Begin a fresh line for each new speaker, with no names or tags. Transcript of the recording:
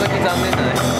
時残念だね。